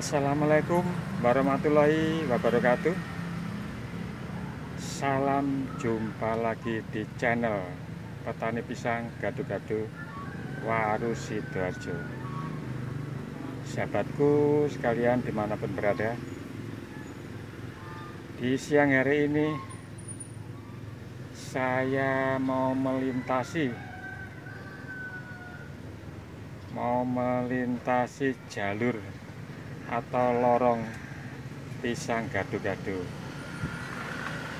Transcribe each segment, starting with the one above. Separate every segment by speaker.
Speaker 1: Assalamualaikum warahmatullahi wabarakatuh. Salam jumpa lagi di channel Petani Pisang Gadu-Gadu Waru Sidoarjo. Sahabatku sekalian di mana pun berada Di siang hari ini Saya mau melintasi Mau melintasi jalur atau lorong pisang gado-gado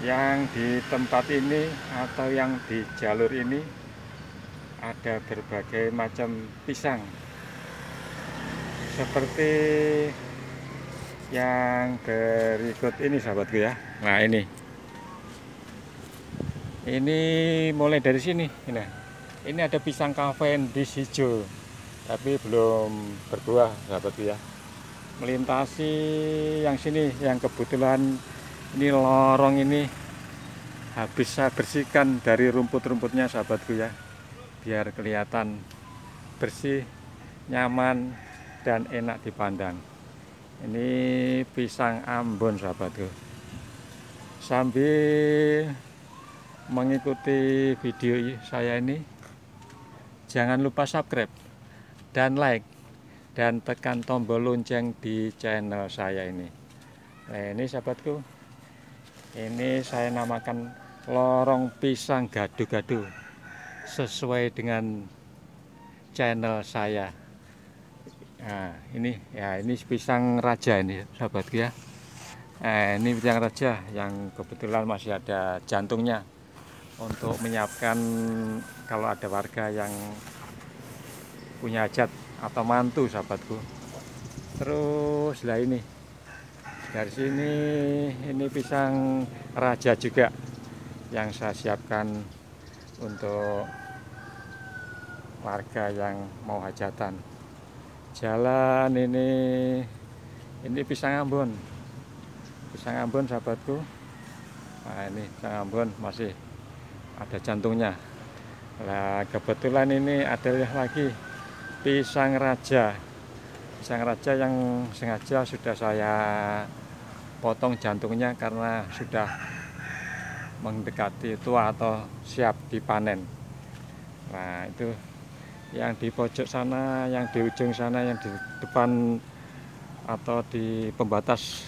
Speaker 1: yang di tempat ini atau yang di jalur ini ada berbagai macam pisang. Seperti yang berikut ini sahabatku ya. Nah ini. Ini mulai dari sini nah ini ada pisang di hijau tapi belum berbuah sahabatku ya melintasi yang sini yang kebetulan ini lorong ini habis saya bersihkan dari rumput-rumputnya sahabatku ya biar kelihatan bersih nyaman dan enak dipandang. Ini pisang Ambon sahabatku. Sambil mengikuti video saya ini jangan lupa subscribe dan like dan tekan tombol lonceng di channel saya ini. Nah ini sahabatku ini saya namakan lorong pisang gado-gado sesuai dengan channel saya. Nah ini ya ini pisang raja ini sahabatku ya. Nah, ini pisang raja yang kebetulan masih ada jantungnya untuk menyiapkan kalau ada warga yang punya hajat atau mantu sahabatku. Terus lah ini. Dari sini ini pisang raja juga yang saya siapkan untuk warga yang mau hajatan. Jalan ini ini pisang Ambon. Pisang Ambon sahabatku. Nah ini pisang Ambon masih ada jantungnya. Nah kebetulan ini ada lagi pisang raja pisang raja yang sengaja sudah saya potong jantungnya karena sudah mendekati tua atau siap dipanen. Nah itu yang di pojok sana yang di ujung sana yang di depan atau di pembatas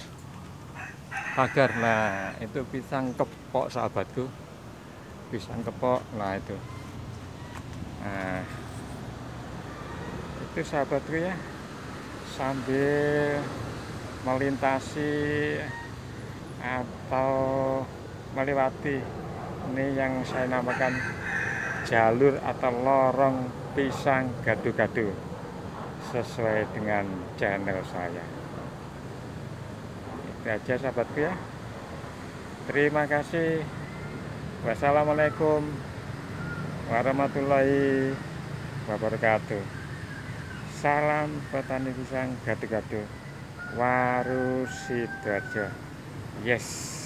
Speaker 1: pagar. Nah itu pisang kepok sahabatku. Pisang kepok nah itu. Nah itu sahabatku ya. Sambil melintasi atau melewati ini yang saya namakan jalur atau lorong pisang gado-gado sesuai dengan channel saya. Itu aja sahabatku ya. Terima kasih. Wassalamualaikum warahmatullahi wabarakatuh Salam petani pisang gado-gado Waru Sidoarjo. Yes.